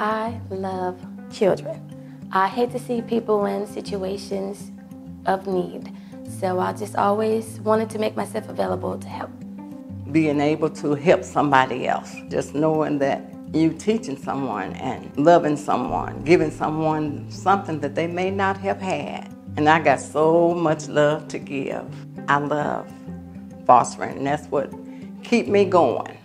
I love children. I hate to see people in situations of need. So I just always wanted to make myself available to help. Being able to help somebody else, just knowing that you teaching someone and loving someone, giving someone something that they may not have had. And I got so much love to give. I love fostering, and that's what keep me going.